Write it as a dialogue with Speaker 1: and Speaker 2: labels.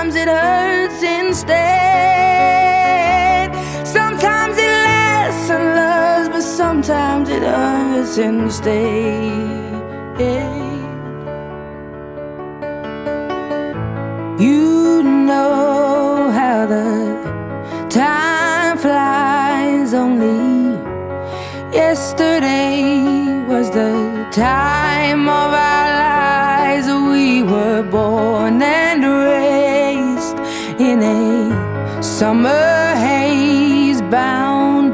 Speaker 1: sometimes it hurts instead. Sometimes it lasts and loves, but sometimes it hurts instead. You know how the time flies. Only yesterday was the time of our lives. We were born